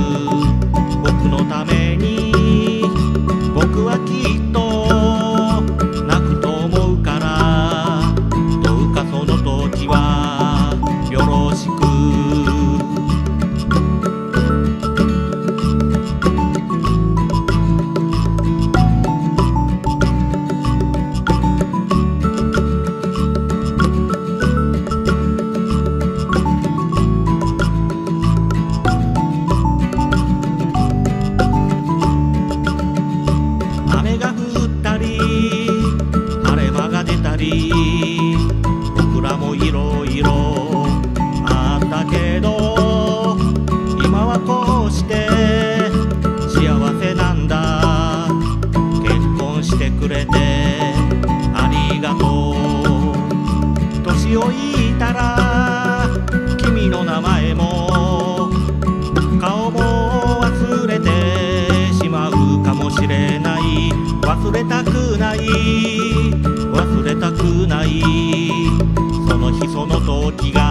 Thank you. う年老いたら君の名前も顔も忘れてしまうかもしれない。忘れたくない。忘れたくない。その日その時が